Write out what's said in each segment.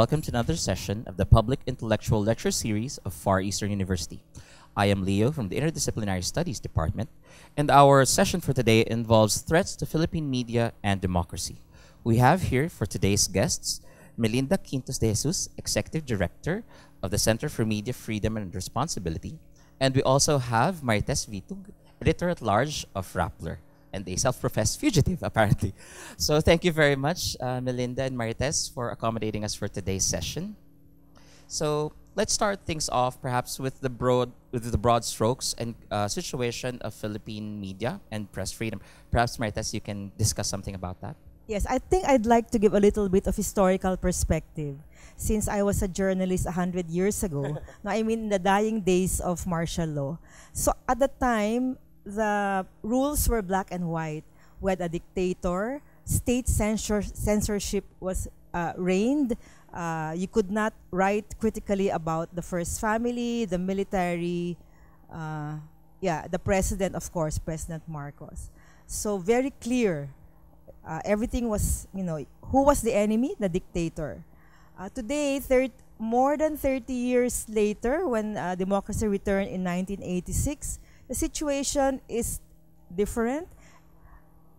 welcome to another session of the Public Intellectual Lecture Series of Far Eastern University. I am Leo from the Interdisciplinary Studies Department, and our session for today involves threats to Philippine media and democracy. We have here for today's guests Melinda Quintos de Jesus, Executive Director of the Center for Media Freedom and Responsibility, and we also have Marites Vitug, Editor at Large of Rappler and a self-professed fugitive, apparently. So thank you very much, uh, Melinda and Marites, for accommodating us for today's session. So let's start things off, perhaps with the broad, with the broad strokes and uh, situation of Philippine media and press freedom. Perhaps, Marites, you can discuss something about that. Yes, I think I'd like to give a little bit of historical perspective. Since I was a journalist 100 years ago, no, I mean in the dying days of martial law. So at the time, the rules were black and white. We had a dictator, state censor censorship was uh, reigned. Uh, you could not write critically about the first family, the military, uh, yeah, the president, of course, President Marcos. So very clear. Uh, everything was, you know, who was the enemy? The dictator. Uh, today, thir- more than 30 years later, when uh, democracy returned in 1986, the situation is different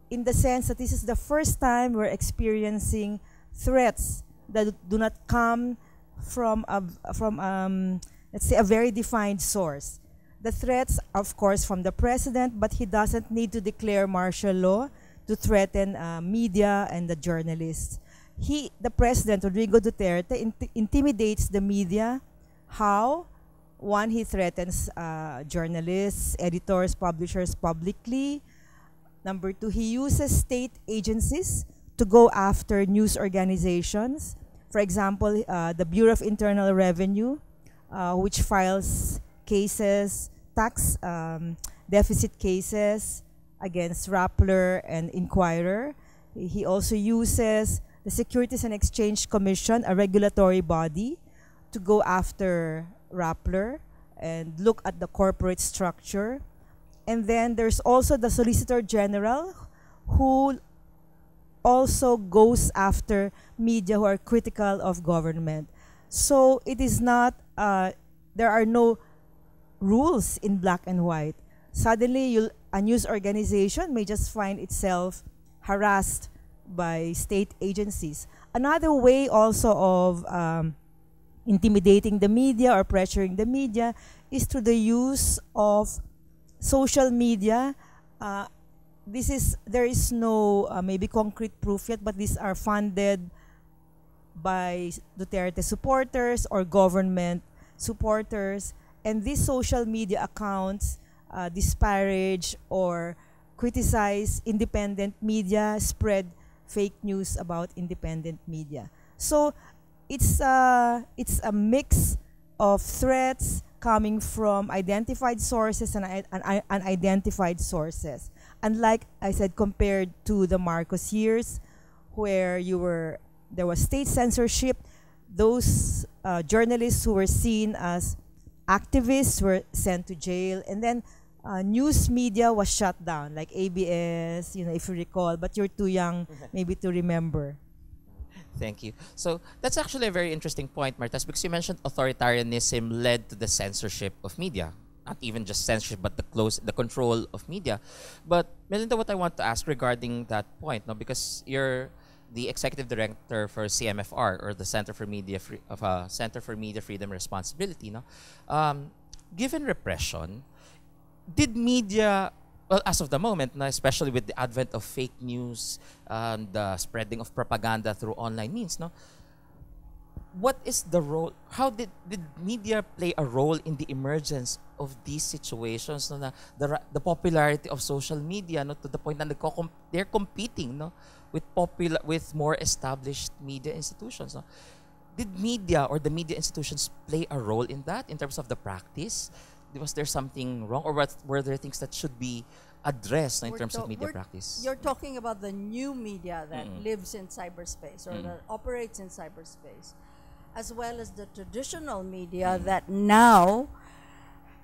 in the sense that this is the first time we're experiencing threats that do not come from a, from um, let's say a very defined source. The threats, of course, from the president, but he doesn't need to declare martial law to threaten uh, media and the journalists. He, the president, Rodrigo Duterte, int intimidates the media. How? One, he threatens uh, journalists, editors, publishers publicly. Number two, he uses state agencies to go after news organizations. For example, uh, the Bureau of Internal Revenue, uh, which files cases, tax um, deficit cases against Rappler and Inquirer. He also uses the Securities and Exchange Commission, a regulatory body, to go after Rappler and look at the corporate structure. And then there's also the Solicitor General who also goes after media who are critical of government. So it is not, uh, there are no rules in black and white. Suddenly, a news organization may just find itself harassed by state agencies. Another way also of um, intimidating the media or pressuring the media is through the use of social media. Uh, this is there is no uh, maybe concrete proof yet, but these are funded by Duterte supporters or government supporters, and these social media accounts uh, disparage or criticize independent media, spread fake news about independent media. So it's a, it's a mix of threats coming from identified sources and, and unidentified sources. Unlike I said, compared to the Marcos years, where you were there was state censorship, those uh, journalists who were seen as activists were sent to jail, and then uh, news media was shut down, like ABS, you know, if you recall, but you're too young maybe to remember. Thank you. So that's actually a very interesting point, Marites, because you mentioned authoritarianism led to the censorship of media. Not even just censorship, but the close, the control of media. But Melinda, what I want to ask regarding that point, no, because you're the executive director for CMFR or the Center for Media Free, of uh, Center for Media Freedom Responsibility, no. Um, given repression, did media well, as of the moment, especially with the advent of fake news and the spreading of propaganda through online means, no, what is the role? How did did media play a role in the emergence of these situations? No, na, the the popularity of social media, no, to the point that they're competing, no, with popular with more established media institutions, no. Did media or the media institutions play a role in that in terms of the practice? Was there something wrong or what, were there things that should be addressed in we're terms of media practice? You're talking about the new media that mm. lives in cyberspace or mm. that operates in cyberspace, as well as the traditional media mm. that now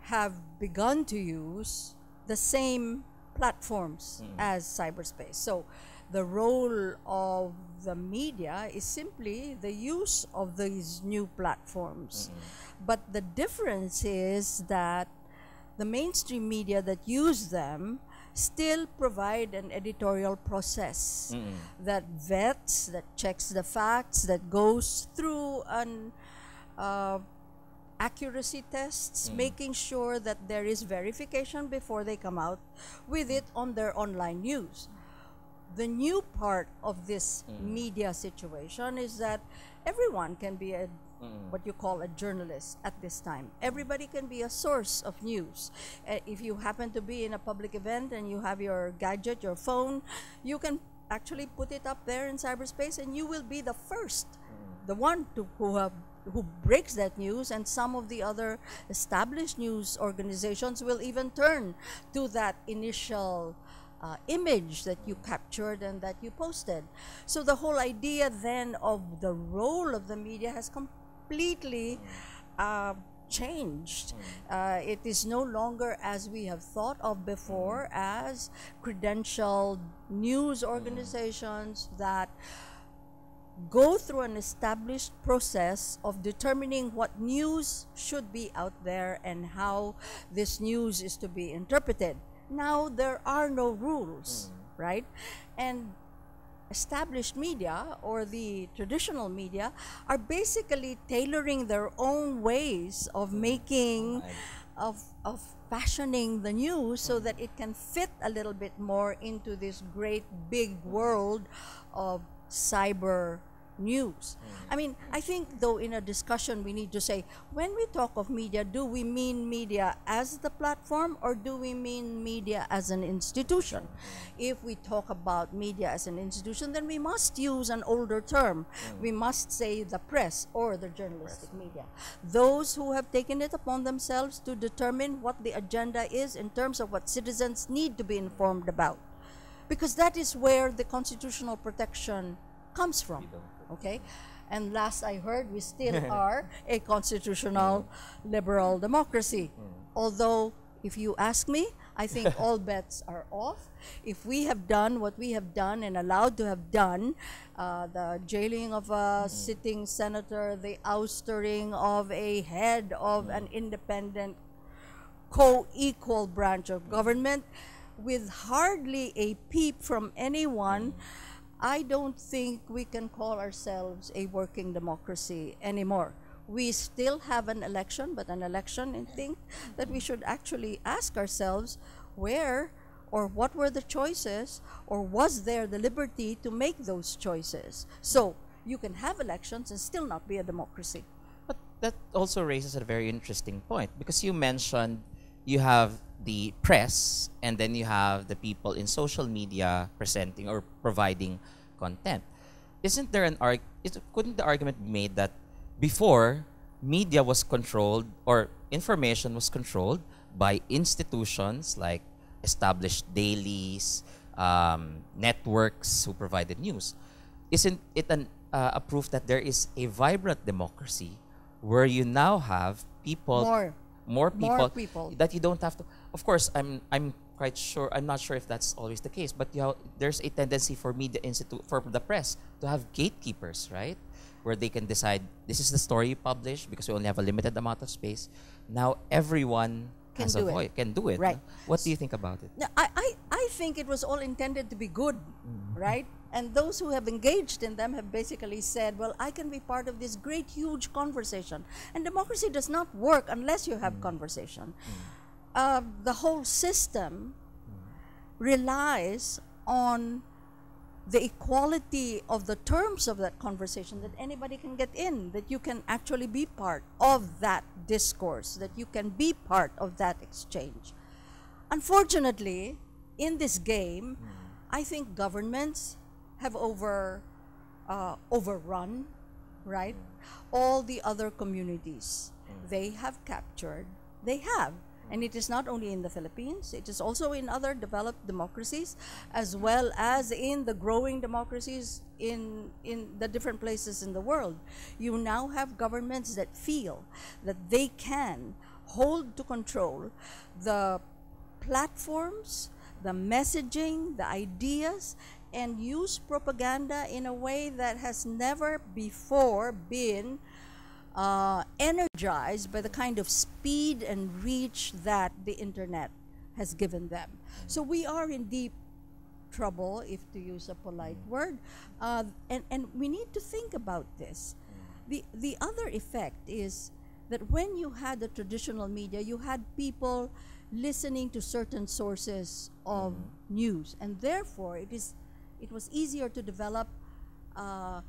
have begun to use the same platforms mm. as cyberspace. So the role of the media is simply the use of these new platforms. Mm-hmm. But the difference is that the mainstream media that use them still provide an editorial process mm-hmm. that vets, that checks the facts, that goes through an uh, accuracy tests, mm-hmm. making sure that there is verification before they come out with it on their online news. The new part of this mm. media situation is that everyone can be a mm. what you call a journalist at this time. Everybody can be a source of news. Uh, if you happen to be in a public event and you have your gadget, your phone, you can actually put it up there in cyberspace and you will be the first mm. the one to who have who breaks that news and some of the other established news organizations will even turn to that initial uh, image that you captured and that you posted so the whole idea then of the role of the media has completely uh, changed. Uh, it is no longer as we have thought of before as credentialed news organizations that go through an established process of determining what news should be out there and how this news is to be interpreted. Now there are no rules, mm. right? And established media or the traditional media are basically tailoring their own ways of mm. making of of fashioning the news so mm. that it can fit a little bit more into this great big world of cyber news. Mm. I mean, I think though in a discussion we need to say when we talk of media, do we mean media as the platform or do we mean media as an institution? Mm. If we talk about media as an institution, then we must use an older term. Mm. We must say the press or the journalistic media. Those who have taken it upon themselves to determine what the agenda is in terms of what citizens need to be informed about. Because that is where the constitutional protection comes from. Okay? And last I heard, we still are a constitutional liberal democracy. Hmm. Although, if you ask me, I think all bets are off. If we have done what we have done and allowed to have done, uh, the jailing of a hmm. sitting senator, the oustering of a head of hmm. an independent co-equal branch of government with hardly a peep from anyone i don't think we can call ourselves a working democracy anymore. We still have an election but an election i think that we should actually ask ourselves where or what were the choices or was there the liberty to make those choices. So you can have elections and still not be a democracy. But that also raises a very interesting point because you mentioned you have the press and then you have the people in social media presenting or providing content. Isn't there an arg? Is, couldn't the argument be made that before media was controlled or information was controlled by institutions like established dailies, um, networks who provided news? Isn't it an, uh, a proof that there is a vibrant democracy where you now have people More. more people, More people. that you don't have to of course i'm i'm quite sure i'm not sure if that's always the case but you have, there's a tendency for media institute for the press to have gatekeepers right where they can decide this is the story you publish because we only have a limited amount of space now everyone Can has a do it. voice can do it Right. what do you think about it No, I, I, I think it was all intended to be good, mm-hmm. right? And those who have engaged in them have basically said, well, I can be part of this great, huge conversation. And democracy does not work unless you have mm. conversation. Mm. Uh, the whole system relies on the equality of the terms of that conversation that anybody can get in that you can actually be part of that discourse that you can be part of that exchange. Unfortunately in this game i think governments have over uh, overrun right all the other communities. They have captured they have and it is not only in the Philippines, it is also in other developed democracies, as well as in the growing democracies in, in the different places in the world. You now have governments that feel that they can hold to control the platforms, the messaging, the ideas, and use propaganda in a way that has never before been uh, energized by the kind of speed and reach that the internet has given them. So we are in deep trouble, if to use a polite word, uh, and and we need to think about this. The the other effect is that when you had the traditional media, you had people listening to certain sources of news, and therefore it is it was easier to develop uh,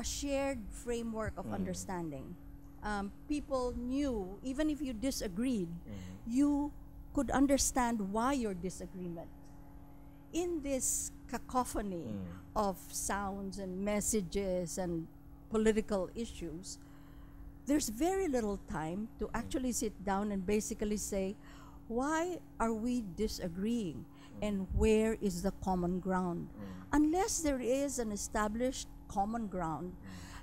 a shared framework of mm-hmm. understanding. Um, people knew, even if you disagreed, mm-hmm. you could understand why your disagreement. In this cacophony mm. of sounds and messages and political issues, there's very little time to mm. actually sit down and basically say, why are we disagreeing? Mm. And where is the common ground? Unless there is an established common ground,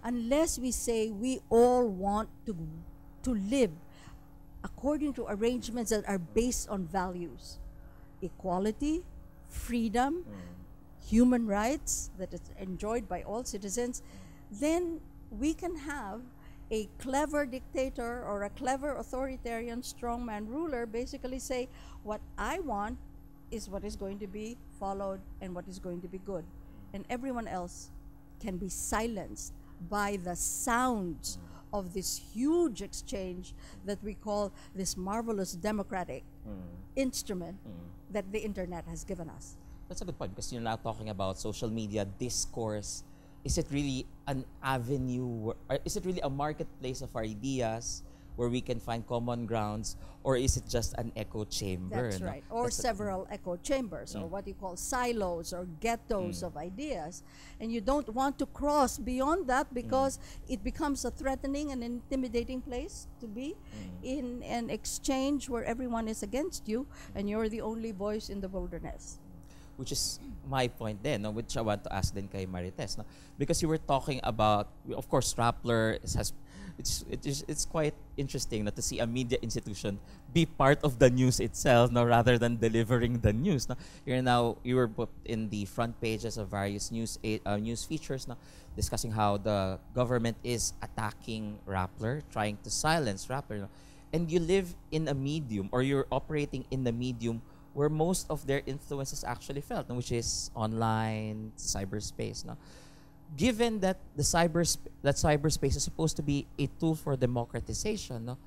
unless we say we all want to, to live according to arrangements that are based on values equality, freedom, human rights that is enjoyed by all citizens, then we can have a clever dictator or a clever authoritarian strongman ruler basically say, What I want is what is going to be followed and what is going to be good. And everyone else can be silenced by the sounds of this huge exchange that we call this marvelous democratic mm. instrument mm. that the internet has given us. That's a good point because you're now talking about social media discourse. Is it really an avenue? Or is it really a marketplace of ideas where we can find common grounds, or is it just an echo chamber? That's right. Or That's several echo chambers, or Mm. what you call silos or ghettos Mm. of ideas. And you don't want to cross beyond that because it becomes a threatening and intimidating place to be in an exchange where everyone is against you and you're the only voice in the wilderness. which is my point then, no, which I want to ask then kay Marites. No? Because you were talking about, of course, Rappler has, it's, it is, it's quite interesting no, to see a media institution be part of the news itself no, rather than delivering the news. No? You're now, you were put in the front pages of various news, uh, news features discussing how the government is attacking Rappler, trying to silence Rappler. And you live in a medium or you're operating in the medium where most of their influence is actually felt, which is online, cyberspace. Given that the cybersp- that cyberspace is supposed to be a tool for democratization, no?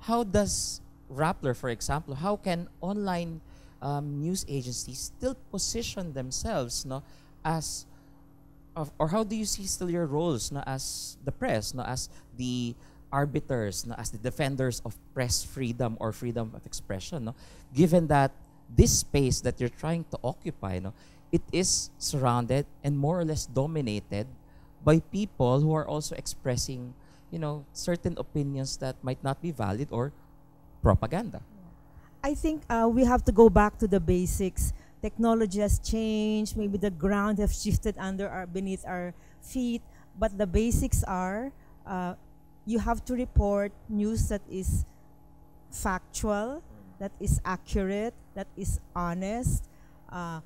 how does Rappler, for example, how can online um, news agencies still position themselves no, as of, or how do you see still your roles no, as the press, no, as the arbiters, no, as the defenders of press freedom or freedom of expression, no? given that this space that you're trying to occupy, no, it is surrounded and more or less dominated by people who are also expressing, you know, certain opinions that might not be valid or propaganda. I think uh, we have to go back to the basics. Technology has changed. Maybe the ground has shifted under our beneath our feet. But the basics are uh, you have to report news that is factual, that is accurate, that is honest. Uh,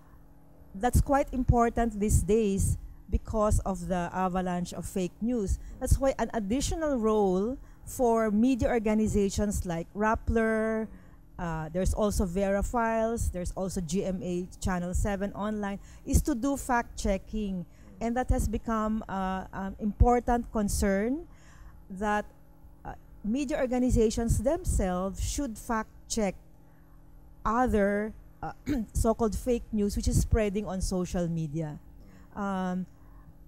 that's quite important these days because of the avalanche of fake news. That's why an additional role for media organizations like Rappler, uh, there's also Vera Files, there's also GMA Channel 7 online, is to do fact checking. And that has become uh, an important concern that uh, media organizations themselves should fact check other uh, so-called fake news which is spreading on social media. Um,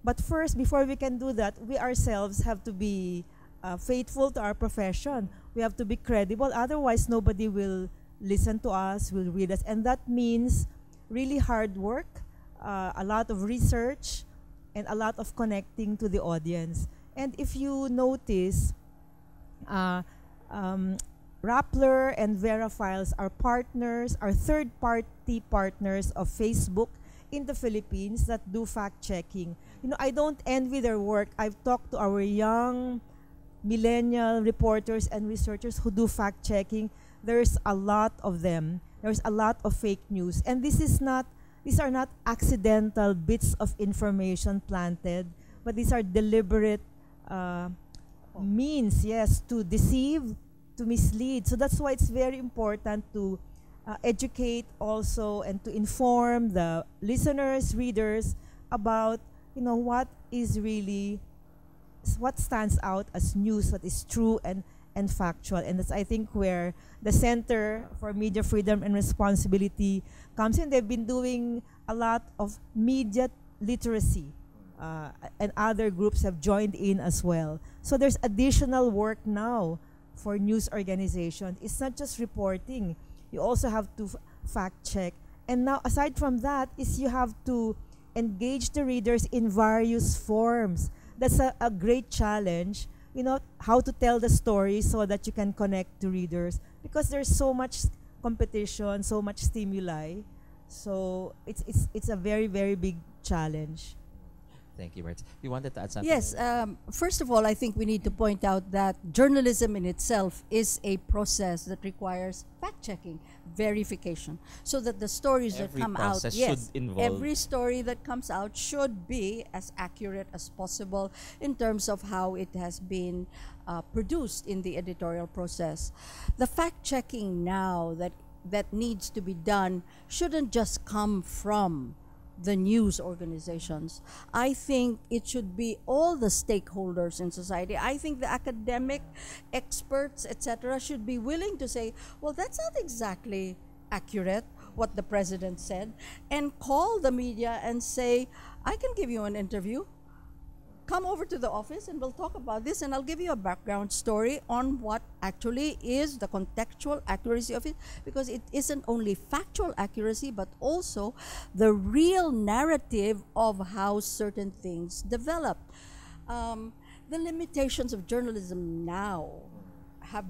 but first, before we can do that, we ourselves have to be uh, faithful to our profession. We have to be credible. Otherwise, nobody will listen to us, will read us. And that means really hard work, uh, a lot of research, and a lot of connecting to the audience. And if you notice, uh, um, Rappler and Vera Files are partners, are third party partners of Facebook in the Philippines that do fact checking. You know, I don't envy their work. I've talked to our young millennial reporters and researchers who do fact checking. There's a lot of them. There's a lot of fake news. And this is not these are not accidental bits of information planted, but these are deliberate uh, means, yes, to deceive, to mislead. So that's why it's very important to uh, educate also and to inform the listeners, readers about you know what is really what stands out as news, what is true and and factual, and that's I think where the Center for Media Freedom and Responsibility comes in. They've been doing a lot of media literacy. Uh, and other groups have joined in as well. So there's additional work now for news organizations. It's not just reporting. You also have to fact check. And now aside from that is you have to engage the readers in various forms. That's a, a great challenge. You know, how to tell the story so that you can connect to readers because there's so much competition, so much stimuli. So it's it's it's a very very big challenge. Thank you, Bert. You wanted to add something? Yes, um, first of all, I think we need to point out that journalism in itself is a process that requires fact checking, verification, so that the stories Every that come out, yes, should involve- every story that comes out should be as accurate as possible in terms of how it has been uh, produced in the editorial process. The fact checking now that that needs to be done shouldn't just come from the news organizations. I think it should be all the stakeholders in society. I think the academic experts, etc., should be willing to say, well, that's not exactly accurate what the president said, and call the media and say, I can give you an interview come over to the office and we'll talk about this and I'll give you a background story on what actually is the contextual accuracy of it because it isn't only factual accuracy but also the real narrative of how certain things develop. Um, the limitations of journalism now have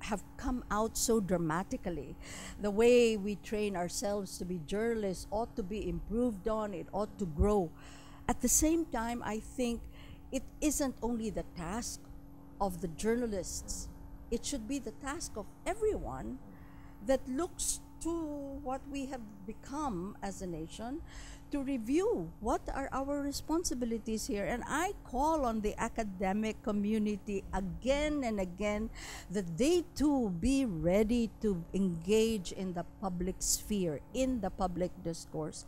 have come out so dramatically. The way we train ourselves to be journalists ought to be improved on, it ought to grow. At the same time, I think it isn't only the task of the journalists, it should be the task of everyone that looks to what we have become as a nation to review what are our responsibilities here. And i call on the academic community again and again that they too be ready to engage in the public sphere in the public discourse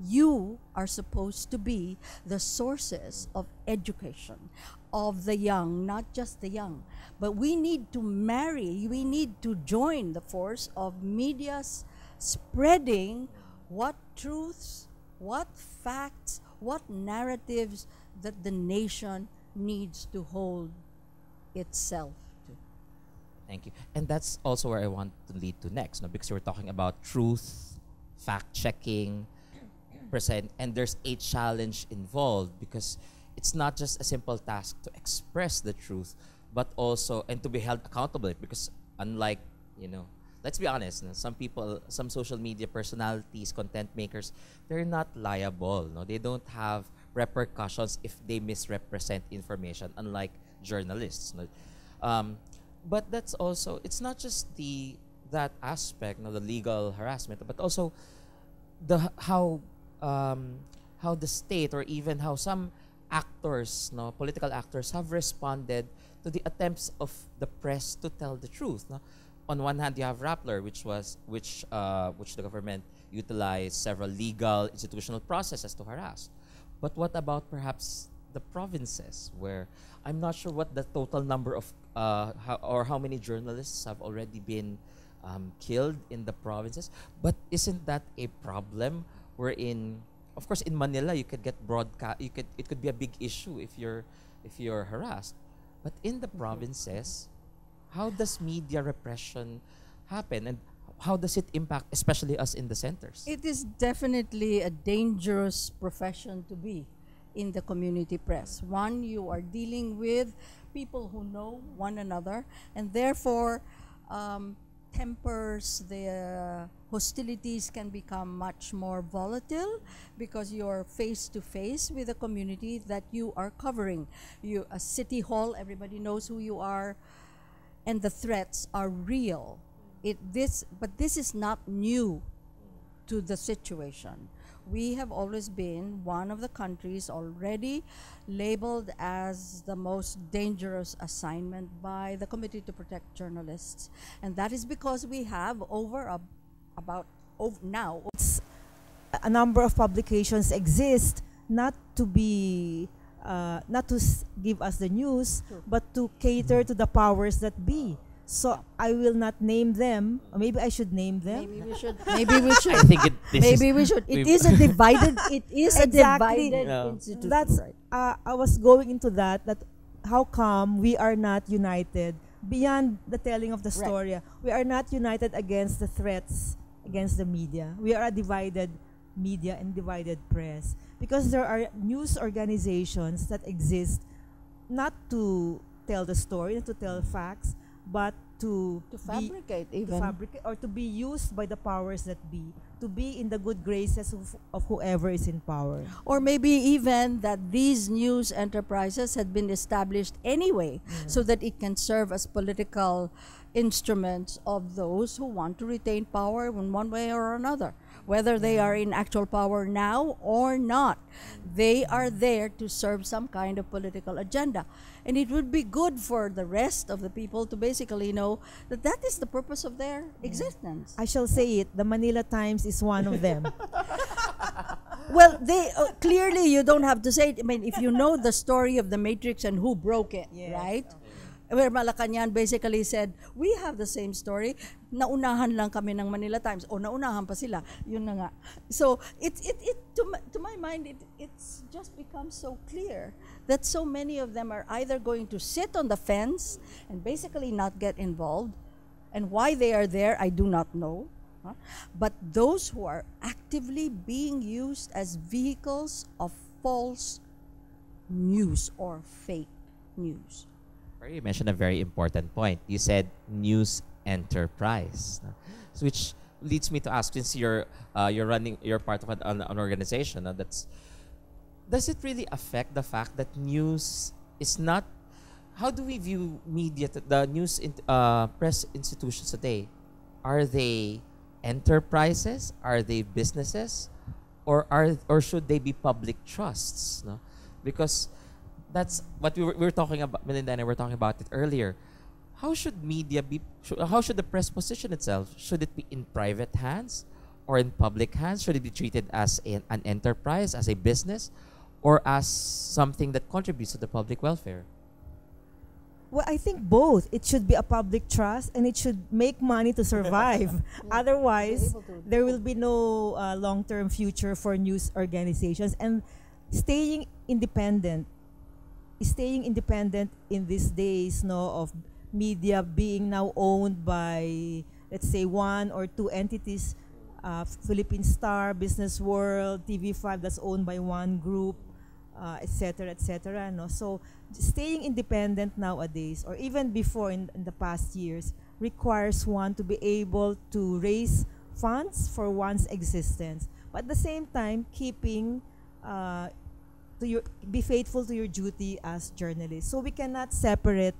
you are supposed to be the sources of education of the young, not just the young. But we need to marry, we need to join the force of media's spreading what truths, what facts, what narratives that the nation needs to hold itself to. Thank you. And that's also where I want to lead to next, no? because we're talking about truth, fact checking, and there's a challenge involved because it's not just a simple task to express the truth, but also and to be held accountable. Because unlike you know, let's be honest, some people, some social media personalities, content makers, they're not liable. No, they don't have repercussions if they misrepresent information, unlike journalists. No? Um, but that's also it's not just the that aspect, no, the legal harassment, but also the how um, how the state or even how some actors, no, political actors have responded to the attempts of the press to tell the truth. No? On one hand, you have Rappler, which was which uh, which the government utilized several legal institutional processes to harass. But what about perhaps the provinces, where I'm not sure what the total number of uh, how, or how many journalists have already been um, killed in the provinces. But isn't that a problem? Wherein, of course, in Manila you could get broadcast. You could it could be a big issue if you're if you're harassed. But in the provinces, how does media repression happen, and how does it impact, especially us in the centers? It is definitely a dangerous profession to be in the community press. One, you are dealing with people who know one another, and therefore, um, tempers, the hostilities can become much more volatile because you're face to face with a community that you are covering. You, a city hall, everybody knows who you are, and the threats are real. It this, but this is not new to the situation. We have always been one of the countries already labeled as the most dangerous assignment by the Committee to Protect Journalists. And that is because we have over a, about over now a number of publications exist not to be uh, not to s- give us the news True. but to cater to the powers that be so i will not name them or maybe i should name them maybe we should maybe we should I think it, this maybe is, we should it we- is a divided it is a divided Yeah. institution that's right? uh, i was going into that that how come we are not united beyond the telling of the Right. story we are not united against the threats against the media. We are a divided media and divided press. Because there are news organizations that exist not to tell the story not to tell facts but to to be- fabricate to even. fabricate or to be used by the powers that be to be in the good graces of, of whoever is in power. Or maybe even that these news enterprises had been established anyway so that it can serve as political instruments of those who want to retain power in one way or another whether they are in actual power now or not they are there to serve some kind of political agenda and it would be good for the rest of the people to basically know that that is the purpose of their existence I shall say it. The Manila Times is one of them. Well, they uh, clearly you don't have to say it. I mean, if you know the story of the Matrix and who broke it, Yes. right? Where Malacanang basically said, we have the same story. Naunahan lang kami ng Manila Times. O naunahan pa sila. Yun na nga. So, it, it, it, to, my, to my mind, it, it's just become so clear that so many of them are either going to sit on the fence and basically not get involved. And why they are there, I do not know. Huh? But those who are actively being used as vehicles of false news or fake news. You mentioned a very important point. You said news enterprise. Which leads me to ask, since you're uh, you're running, you're part of an, an, an organization no, that's, does it really affect the fact that news is not? How do we view media, the news in, uh, press institutions today? Are they enterprises? Are they businesses? Or are or should they be public trusts? No, because that's what we were, we were talking about. Melinda and I were talking about it earlier. How should media be? Should, how should the press position itself? Should it be in private hands or in public hands? Should it be treated as an, an enterprise, as a business, or as something that contributes to the public welfare? Well, I think both. It should be a public trust and it should make money to survive. Otherwise, to- there will be no uh, long term future for news organizations. And staying independent, staying independent in these days no, of media being now owned by, let's say, one or two entities. Uh, Philippine Star, Business World, TV5 that's owned by one group, uh, etc. et. No? So staying independent nowadays, or even before in, in the past years, requires one to be able to raise funds for one's existence, but at the same time keeping uh, to your be faithful to your duty as journalists. So we cannot separate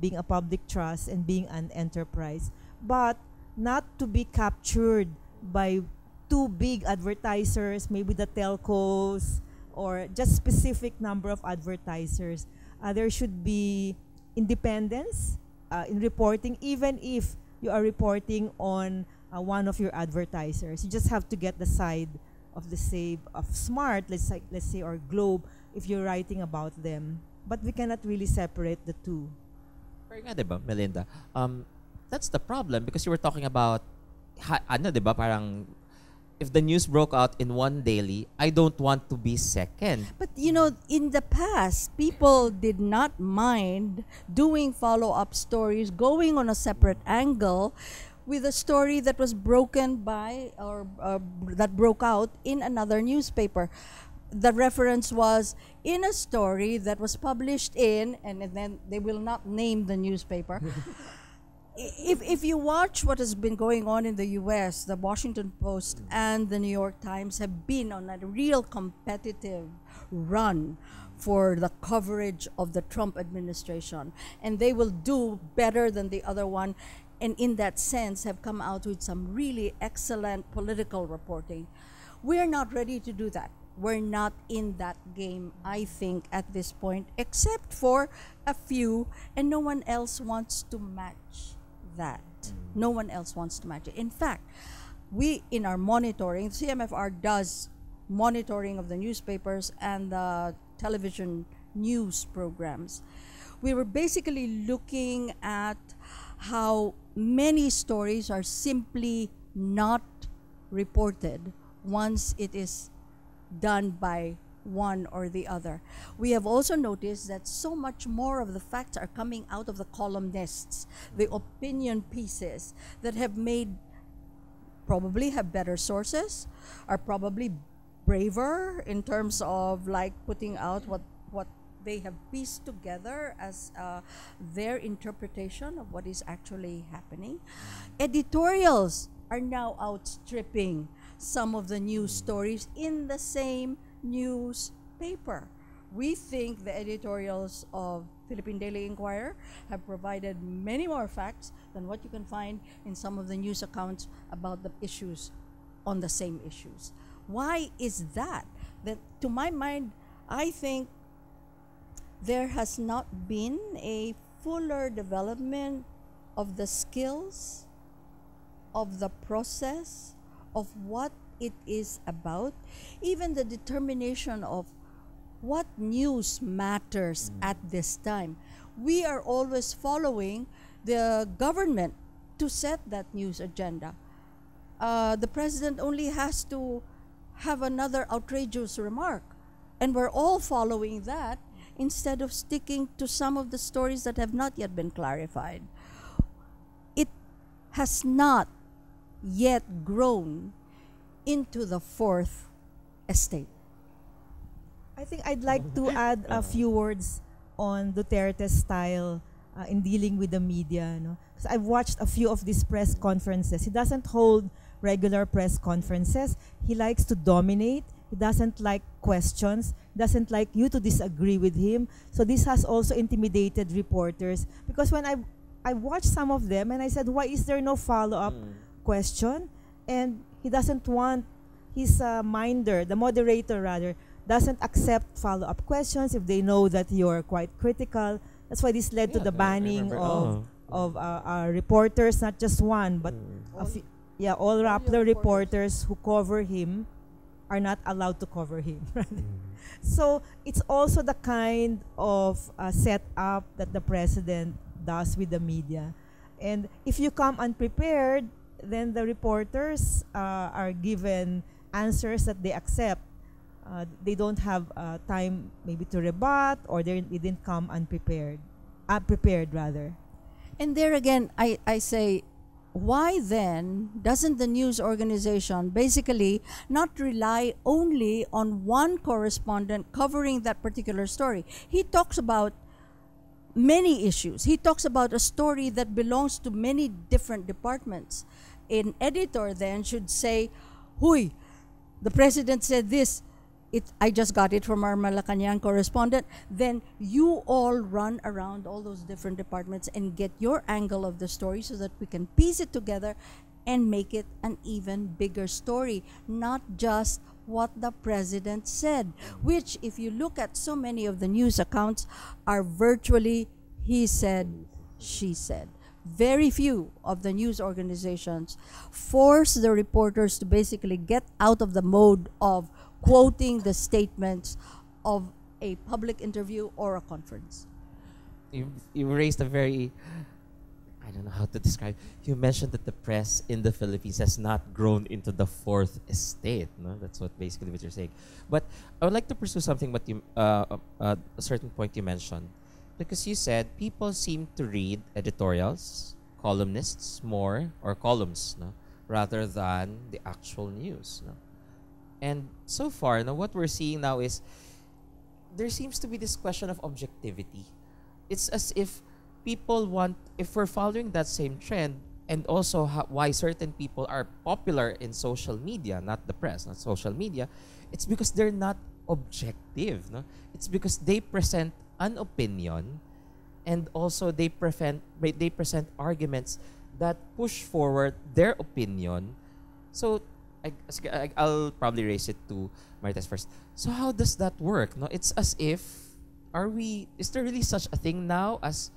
being a public trust and being an enterprise, but not to be captured by two big advertisers, maybe the telcos or just specific number of advertisers. Uh, there should be independence uh, in reporting, even if you are reporting on uh, one of your advertisers. You just have to get the side of the say of Smart, let's say, let's say, or Globe, if you're writing about them. But we cannot really separate the two. Pero nga, ba, Melinda? Um, that's the problem because you were talking about, ha, ano, di ba, parang, if the news broke out in one daily, I don't want to be second. But you know, in the past, people did not mind doing follow up stories, going on a separate angle with a story that was broken by or uh, that broke out in another newspaper. The reference was in a story that was published in, and then they will not name the newspaper. if, if you watch what has been going on in the US, the Washington Post and the New York Times have been on a real competitive run for the coverage of the Trump administration. And they will do better than the other one and in that sense have come out with some really excellent political reporting. We're not ready to do that. We're not in that game, I think, at this point, except for a few, and no one else wants to match that. No one else wants to match it. In fact, we, in our monitoring, CMFR does monitoring of the newspapers and the television news programs. We were basically looking at how many stories are simply not reported once it is done by one or the other. We have also noticed that so much more of the facts are coming out of the columnists, the opinion pieces that have made probably have better sources, are probably braver in terms of like putting out what what they have pieced together as uh, their interpretation of what is actually happening. Editorials are now outstripping some of the news stories in the same newspaper. We think the editorials of Philippine Daily Inquirer have provided many more facts than what you can find in some of the news accounts about the issues on the same issues. Why is that? That to my mind, I think there has not been a fuller development of the skills, of the process, of what it is about, even the determination of what news matters at this time. We are always following the government to set that news agenda. Uh, the president only has to have another outrageous remark, and we're all following that instead of sticking to some of the stories that have not yet been clarified. It has not yet grown into the fourth estate. I think I'd like to add a few words on Duterte's style uh, in dealing with the media. No? Because I've watched a few of these press conferences. He doesn't hold regular press conferences. He likes to dominate. He doesn't like questions. Doesn't like you to disagree with him. So this has also intimidated reporters. Because when I I watched some of them and I said, why is there no follow up question? And he doesn't want his uh, minder, the moderator rather, doesn't accept follow-up questions if they know that you're quite critical. That's why this led to the banning of Oh. of uh, uh, reporters, not just one, but a few, yeah, all Rappler reporters who cover him are not allowed to cover him. so it's also the kind of uh, setup that the president does with the media. And if you come unprepared, then the reporters uh, are given answers that they accept. Uh, they don't have uh, time maybe to rebut or they, didn't come unprepared. Unprepared rather. And there again, I, I say, why then doesn't the news organization basically not rely only on one correspondent covering that particular story? He talks about many issues. He talks about a story that belongs to many different departments. An editor then should say, Hui, the president said this. It, I just got it from our Malacanang correspondent. Then you all run around all those different departments and get your angle of the story so that we can piece it together and make it an even bigger story, not just what the president said, which, if you look at so many of the news accounts, are virtually he said, she said. Very few of the news organizations force the reporters to basically get out of the mode of quoting the statements of a public interview or a conference. you you raised a very I don't know how to describe. You mentioned that the press in the Philippines has not grown into the fourth estate. No, that's what basically what you're saying. But I would like to pursue something. But you, uh, uh, uh, a certain point you mentioned, because you said people seem to read editorials, columnists more or columns, no, rather than the actual news. No, and so far, no, what we're seeing now is there seems to be this question of objectivity. It's as if people want, if we're following that same trend, and also ho- why certain people are popular in social media, not the press, not social media, it's because they're not objective. No? It's because they present an opinion and also they present they present arguments that push forward their opinion. So I, I'll probably raise it to Marites first. So how does that work? No, it's as if are we is there really such a thing now as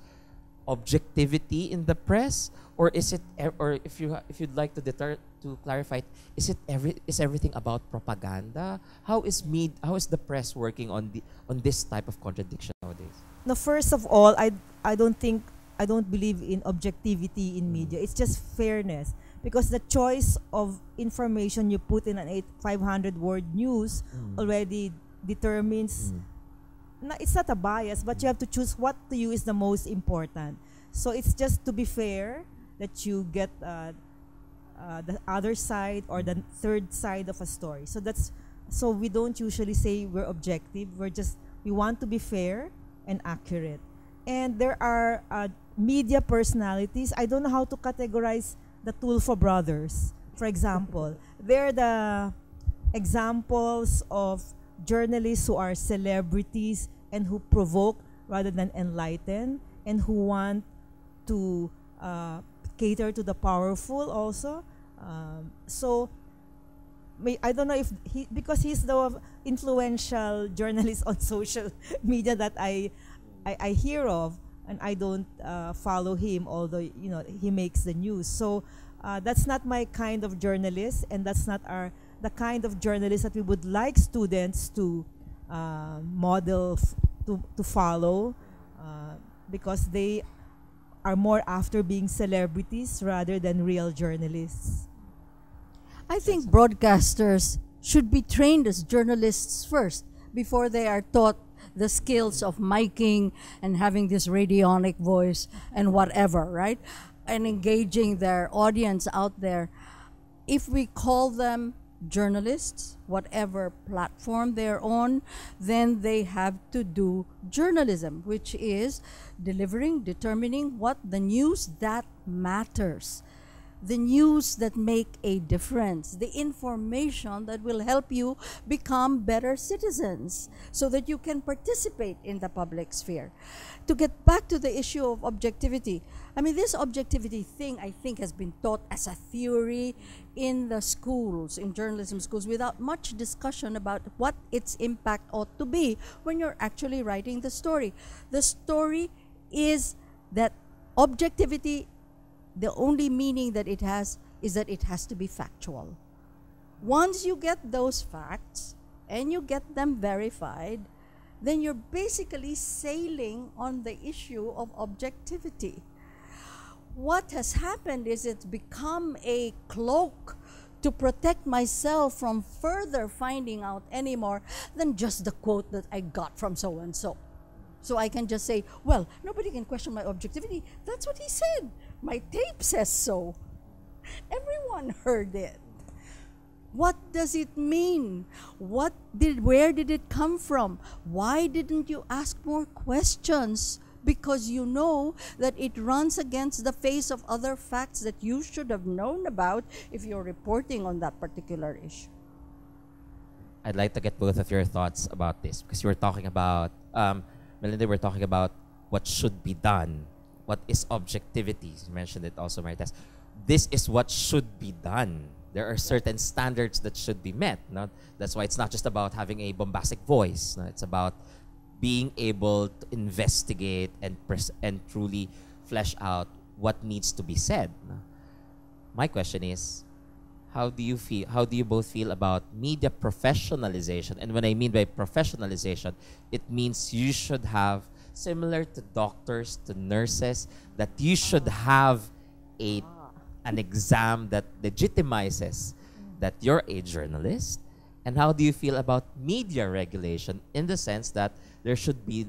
objectivity in the press or is it or if you if you'd like to deter to clarify it, is it every is everything about propaganda how is me how is the press working on the on this type of contradiction nowadays No, first of all, I I don't think I don't believe in objectivity in media. It's just fairness because the choice of information you put in an eight, 500 word news already determines na, it's not a bias, but you have to choose what to you is the most important. So it's just to be fair that you get uh, uh, the other side or the third side of a story. So that's so we don't usually say we're objective. We're just we want to be fair and accurate. And there are uh, media personalities. I don't know how to categorize the Tulfo brothers. For example, they're the examples of journalists who are celebrities and who provoke rather than enlighten and who want to uh, cater to the powerful also. Um, so I don't know if he because he's the influential journalist on social media that I I, I hear of and I don't uh, follow him although you know he makes the news. So uh, that's not my kind of journalist and that's not our the kind of journalist that we would like students to uh, model f- to, to follow uh, because they are more after being celebrities rather than real journalists. I think broadcasters should be trained as journalists first before they are taught the skills of miking and having this radionic voice and whatever, right? And engaging their audience out there. If we call them journalists, whatever platform they're on, then they have to do journalism, which is delivering, determining what the news that matters the news that make a difference, the information that will help you become better citizens so that you can participate in the public sphere. To get back to the issue of objectivity, I mean, this objectivity thing I think has been taught as a theory in the schools, in journalism schools, without much discussion about what its impact ought to be when you're actually writing the story. The story is that objectivity the only meaning that it has is that it has to be factual. Once you get those facts and you get them verified, then you're basically sailing on the issue of objectivity. What has happened is it's become a cloak to protect myself from further finding out any more than just the quote that I got from so and so. So I can just say, well, nobody can question my objectivity. That's what he said. My tape says so. Everyone heard it. What does it mean? What did where did it come from? Why didn't you ask more questions? Because you know that it runs against the face of other facts that you should have known about if you're reporting on that particular issue. I'd like to get both of your thoughts about this because you were talking about, um, Melinda, we're talking about what should be done. What is objectivity? You mentioned it also, Marites. This is what should be done. There are certain standards that should be met. No? That's why it's not just about having a bombastic voice. No? It's about being able to investigate and and truly flesh out what needs to be said. no? My question is, how do you feel how do you both feel about media professionalization and when i mean by professionalization it means you should have similar to doctors to nurses that you should have a ah. an exam that legitimizes mm. that you're a journalist and how do you feel about media regulation in the sense that there should be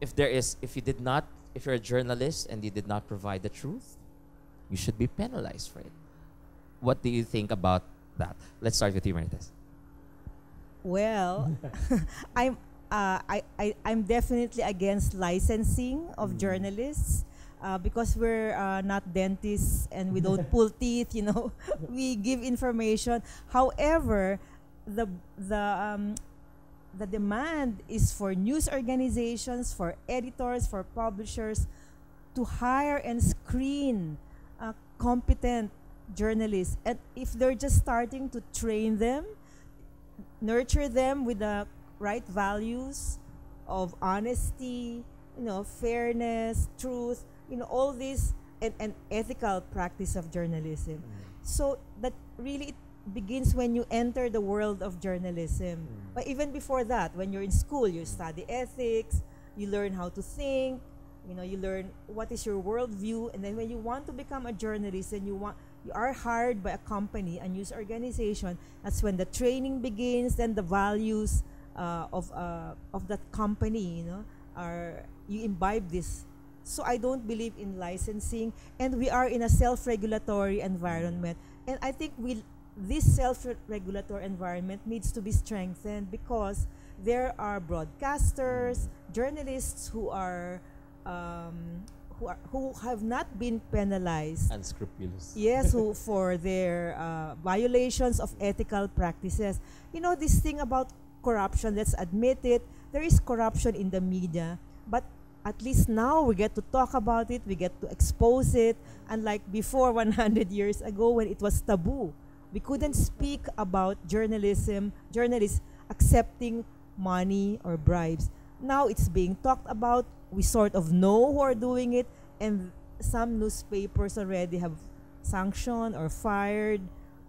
if there is if you did not if you're a journalist and you did not provide the truth you should be penalized for it what do you think about that? Let's start with you, Marites. Well, I'm uh, I, I I'm definitely against licensing of journalists. Uh, because we're uh, not dentists and we don't pull teeth, you know, we give information. However, the the um, the demand is for news organizations, for editors, for publishers to hire and screen uh, competent journalists. And if they're just starting to train them, nurture them with the right values of honesty, you know, fairness, truth, you know, all these and, and ethical practice of journalism. Mm. So that really it begins when you enter the world of journalism. Mm. But even before that, when you're in school, you mm. study ethics, you learn how to think, you know, you learn what is your worldview, and then when you want to become a journalist and you want you are hired by a company, a news organization, that's when the training begins, then the values uh, of uh, of that company, you know, are you imbibe this. So I don't believe in licensing, and we are in a self-regulatory environment, and I think we this self-regulatory environment needs to be strengthened because there are broadcasters, journalists who are um, who are who have not been penalized Unscrupulous. Yes, who for their uh, violations of ethical practices. You know this thing about corruption. Let's admit it. There is corruption in the media, but at least now we get to talk about it. We get to expose it. Unlike before, 100 years ago, when it was taboo, we couldn't speak about journalism, journalists accepting money or bribes. Now it's being talked about. We sort of know who are doing it, and some newspapers already have sanctioned or fired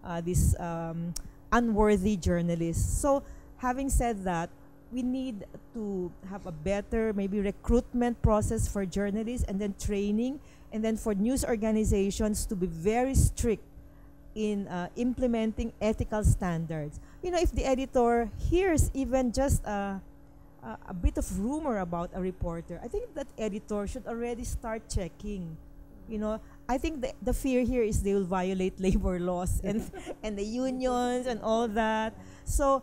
uh, these um, unworthy journalists. So, having said that, we need to have a better maybe recruitment process for journalists and then training and then for news organizations to be very strict in uh, implementing ethical standards. You know, if the editor hears even just a, a, a bit of rumor about a reporter, I think that editor should already start checking. You know, I think the, the fear here is they will violate labor laws and and the unions and all that. So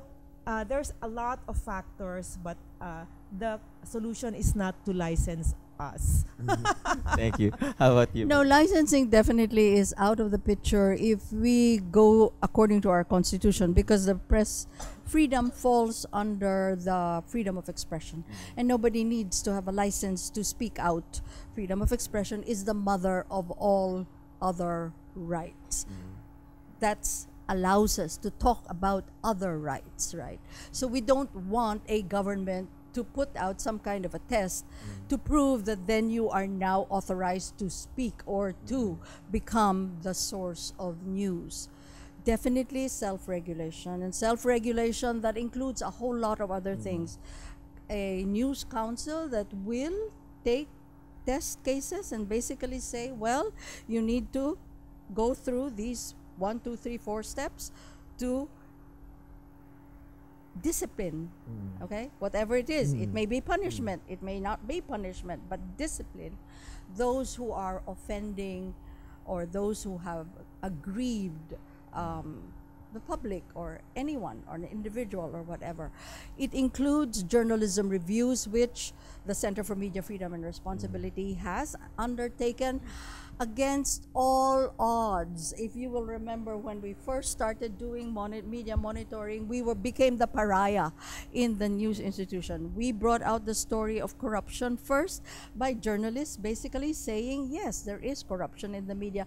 uh, there's a lot of factors, but uh, the solution is not to license us. Thank you. How about you? No, licensing definitely is out of the picture if we go according to our constitution because the press freedom falls under the freedom of expression and nobody needs to have a license to speak out. Freedom of expression is the mother of all other rights. That's allows us to talk about other rights, right? So we don't want a government to put out some kind of a test mm. to prove that then you are now authorized to speak or to mm. become the source of news. Definitely self regulation. And self regulation that includes a whole lot of other mm. things. A news council that will take test cases and basically say, well, you need to go through these one, two, three, four steps to discipline. Mm. Okay? Whatever it is. It mm. may be mm. punishment, it may not be punishment, but discipline those who are offending or those who have aggrieved um, the public or anyone or an individual or whatever. It includes journalism reviews, which the Center for Media Freedom and Responsibility has undertaken against all odds. If you will remember when we first started doing media monitoring, we were became the pariah in the news institution. We brought out the story of corruption first by journalists basically saying, yes, there is corruption in the media.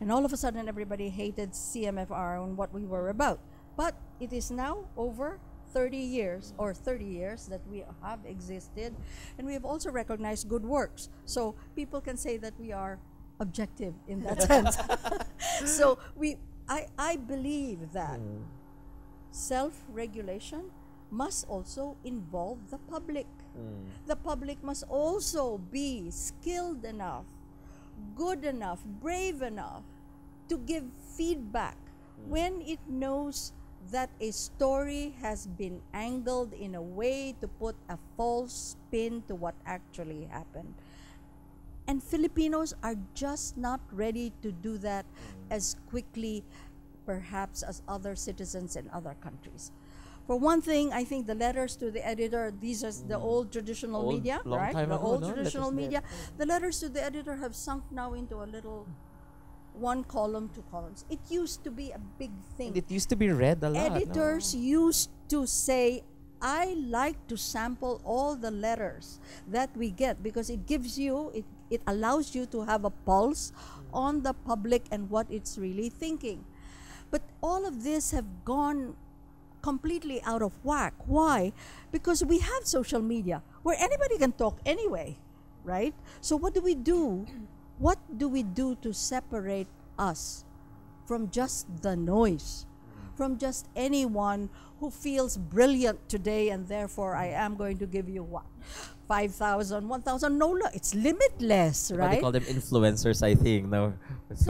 And all of a sudden everybody hated CMFR and what we were about. But it is now over 30 years or 30 years that we have existed and we have also recognized good works. So people can say that we are objective in that sense. so we I, I believe that mm. self-regulation must also involve the public. Mm. The public must also be skilled enough, good enough, brave enough to give feedback mm. when it knows that a story has been angled in a way to put a false spin to what actually happened. And Filipinos are just not ready to do that as quickly, perhaps, as other citizens in other countries. For one thing, I think the letters to the editor, these are the mm. old traditional Old, media, right? the old no? traditional Letters media. The letters to the editor have sunk now into a little one column, two columns. It used to be a big thing And it used to be read a lot. no? editors used to say i like to sample all the letters that we get because it gives you it, it allows you to have a pulse on the public and what it's really thinking. But all of this have gone completely out of whack. Why? Because we have social media where anybody can talk anyway, right? So what do we do? What do we do to separate us from just the noise? From just anyone who feels brilliant today and therefore I am going to give you what? 5,000, 1,000? No, no, it's limitless, right? What they call them influencers, I think. No. So,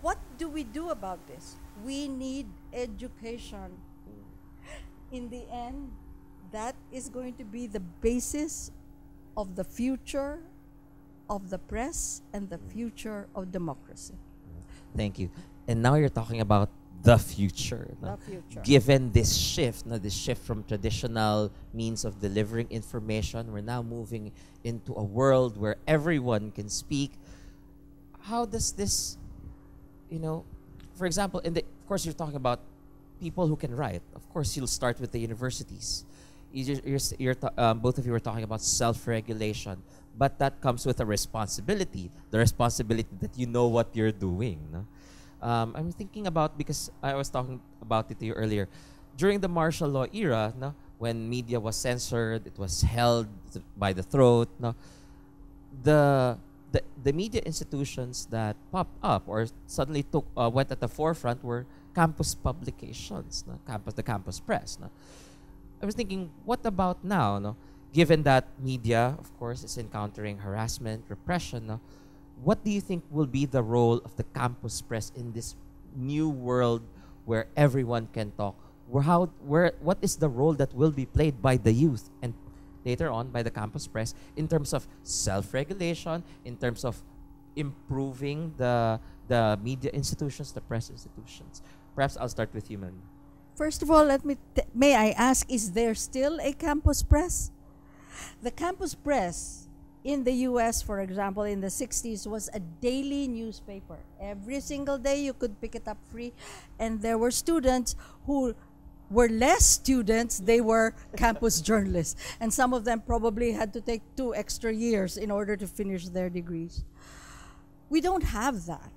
what do we do about this? We need education. In the end, that is going to be the basis of the future of the press and the future of democracy. Thank you. And now you're talking about the future. The future. Given this shift, no, this shift from traditional means of delivering information, we're now moving into a world where everyone can speak. How does this, you know, for example, in the, of course, you're talking about people who can write. Of course, you'll start with the universities. You're, you're, you're ta- um, both of you were talking about self-regulation, but that comes with a responsibility. The responsibility that you know what you're doing. No? Um, I'm thinking about because I was talking about it to you earlier. During the martial law era, no, when media was censored, it was held by the throat. No, the the, the media institutions that popped up or suddenly took uh, went at the forefront were campus publications, no? campus the campus press. No? I was thinking, what about now? No? Given that media, of course, is encountering harassment, repression, no? What do you think will be the role of the campus press in this new world where everyone can talk? Where how where what is the role that will be played by the youth and later on by the campus press in terms of self-regulation, in terms of improving the the media institutions, the press institutions? Perhaps I'll start with you, Mel. First of all, let me may I ask is there still a campus press? The campus press in the US, for example, in the 60s was a daily newspaper. Every single day you could pick it up free and there were students who were less students, they were campus journalists. And some of them probably had to take two extra years in order to finish their degrees. We don't have that.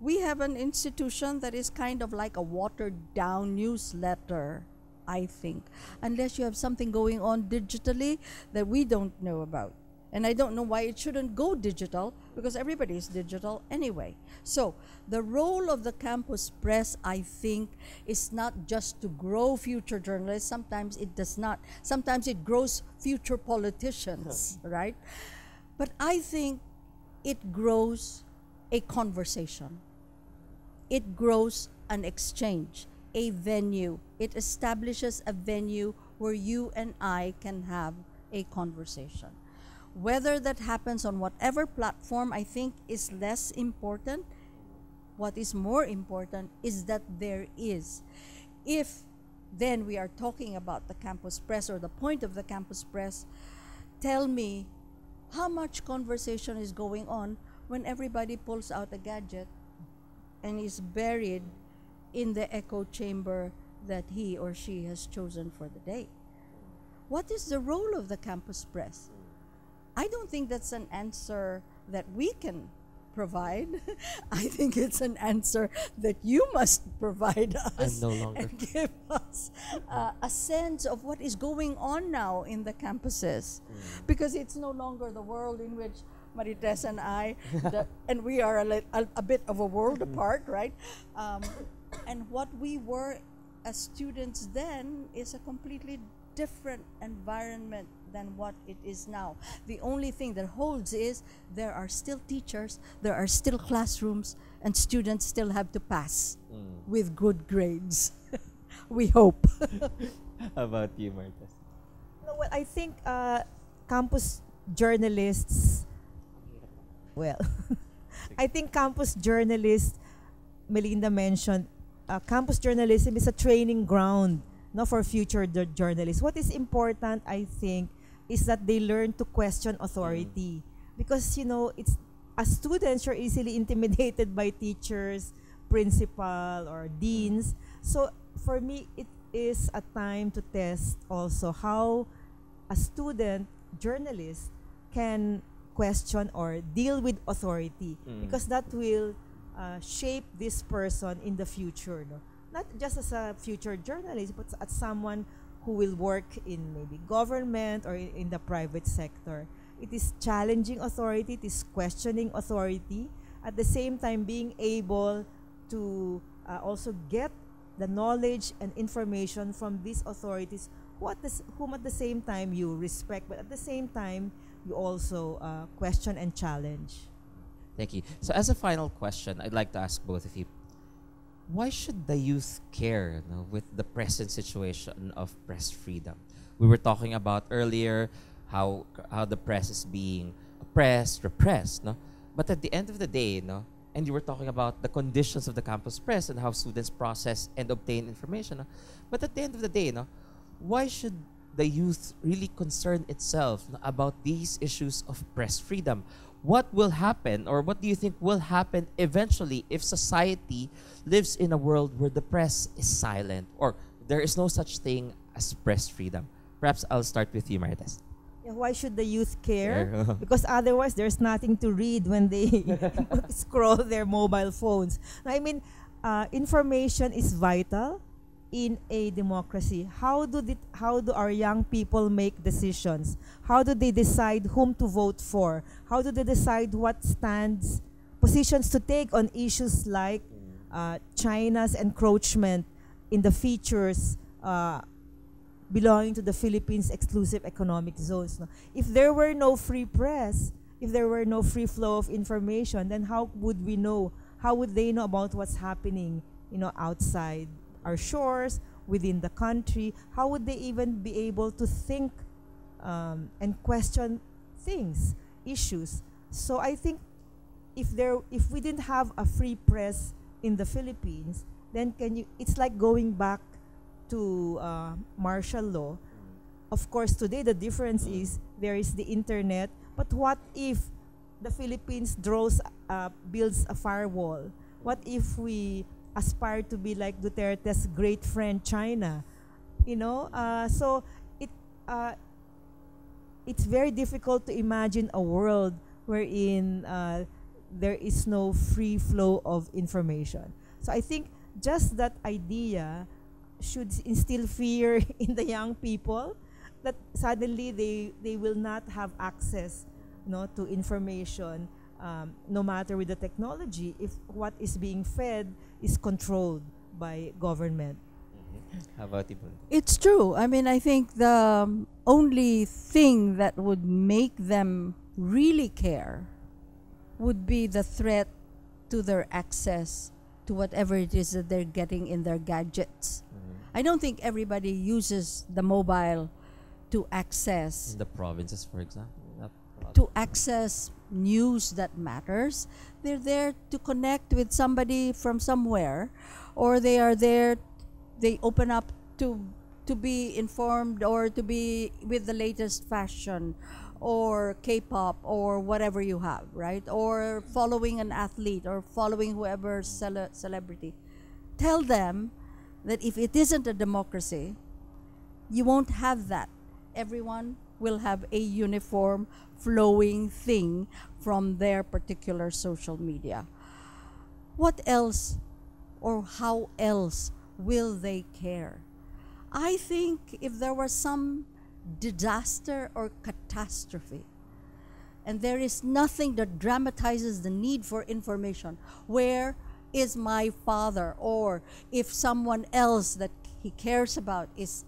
We have an institution that is kind of like a watered down newsletter, I think, unless you have something going on digitally that we don't know about. And I don't know why it shouldn't go digital because everybody is digital anyway. So, the role of the campus press, I think, is not just to grow future journalists. Sometimes it does not. Sometimes it grows future politicians, right? But I think it grows a conversation. It grows an exchange, a venue. It establishes a venue where you and I can have a conversation. Whether that happens on whatever platform, I think is less important. What is more important is that there is. If then we are talking about the campus press or the point of the campus press, tell me how much conversation is going on when everybody pulls out a gadget and is buried in the echo chamber that he or she has chosen for the day. What is the role of the campus press? I don't think that's an answer that we can provide. I think it's an answer that you must provide us no longer. and give us uh, a sense of what is going on now in the campuses, because it's no longer the world in which Marites and I, the, and we are a, a, a bit of a world apart, right? Um, and what we were as students then is a completely different environment than what it is now. The only thing that holds is there are still teachers, there are still classrooms, and students still have to pass with good grades. we hope. How about you, Marites? No, well, I think uh, campus journalists, well, I think campus journalists, Melinda mentioned, uh, campus journalism is a training ground no, for future journalists. What is important, I think, is that they learn to question authority. Because, you know, it's as students, you're easily intimidated by teachers, principal, or deans. So for me, it is a time to test also how a student journalist can question or deal with authority Mm. because that will uh, shape this person in the future. No? Not just as a future journalist, but as someone who will work in maybe government or in, the private sector. It is challenging authority, it is questioning authority, at the same time being able to uh, also get the knowledge and information from these authorities who at the, whom at the same time you respect, but at the same time you also uh, question and challenge. Thank you. So, as a final question, I'd like to ask both of you why should the youth care with the present situation of press freedom? We were talking about earlier how, how the press is being oppressed, repressed. No? But at the end of the day, no, and you were talking about the conditions of the campus press and how students process and obtain information. No? But at the end of the day, no, why should the youth really concern itself no, about these issues of press freedom? What will happen, or what do you think will happen eventually if society lives in a world where the press is silent or there is no such thing as press freedom? Perhaps I'll start with you, Marites. Yeah, why should the youth care? Because otherwise there's nothing to read when they scroll their mobile phones. I mean, uh, information is vital in a democracy. How do the, how do our young people make decisions? How do they decide whom to vote for? How do they decide what stands positions to take on issues like uh, China's encroachment in the features uh, belonging to the Philippines exclusive economic zones. If there were no free press, if there were no free flow of information, then how would we know? How would they know about what's happening, you know, outside our shores, within the country? How would they even be able to think um, and question things, issues? So I think if there, if we didn't have a free press in the Philippines, then can you? It's like going back to uh, martial law. Of course, today the difference is there is the internet. But what if the Philippines draws, uh, builds a firewall? What if we aspire to be like Duterte's great friend China? You know, uh, so it uh, it's very difficult to imagine a world wherein uh, there is no free flow of information. So I think just that idea should instill fear in the young people that suddenly they, they will not have access no, to information um, no matter with the technology if what is being fed is controlled by government. How about you? It's true. I mean, I think the um, only thing that would make them really care would be the threat to their access to whatever it is that they're getting in their gadgets. I don't think everybody uses the mobile to access In the provinces, for example. Not to access news that matters. They're there to connect with somebody from somewhere, or they are there. They open up to to be informed or to be with the latest fashion, or K-pop or whatever you have, right? Or following an athlete or following whoever cele- celebrity. Tell them that if it isn't a democracy, you won't have that. Everyone will have a uniform flowing thing from their particular social media. What else or how else will they care? I think if there was some disaster or catastrophe, and there is nothing that dramatizes the need for information, where is my father? Or if someone else that he cares about is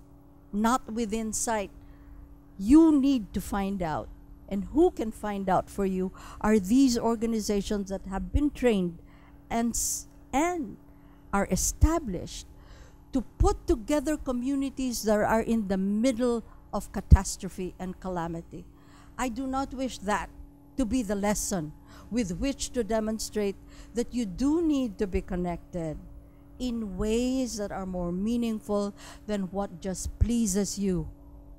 not within sight, you need to find out. And who can find out for you are these organizations that have been trained and, and are established to put together communities that are in the middle of catastrophe and calamity. I do not wish that to be the lesson with which to demonstrate that you do need to be connected in ways that are more meaningful than what just pleases you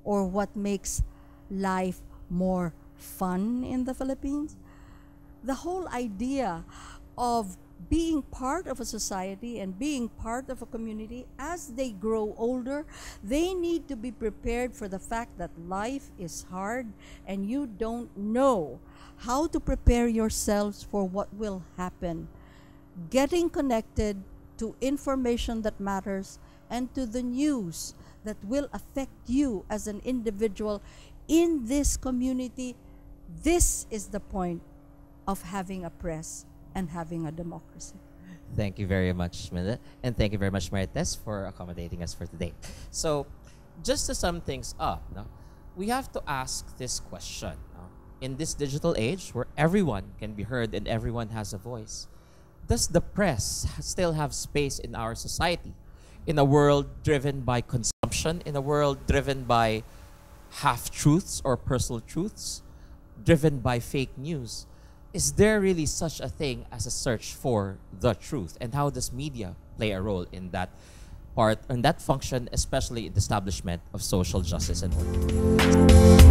or what makes life more fun in the Philippines. The whole idea of being part of a society and being part of a community as they grow older, they need to be prepared for the fact that life is hard and you don't know how to prepare yourselves for what will happen. Getting connected to information that matters and to the news that will affect you as an individual in this community. This is the point of having a press and having a democracy. Thank you very much, Mila. And thank you very much, Marites, for accommodating us for today. So, just to sum things up, no, we have to ask this question. No? In this digital age where everyone can be heard and everyone has a voice, does the press still have space in our society? In a world driven by consumption, in a world driven by half truths or personal truths, driven by fake news, is there really such a thing as a search for the truth? And how does media play a role in that part, in that function, especially in the establishment of social justice and order?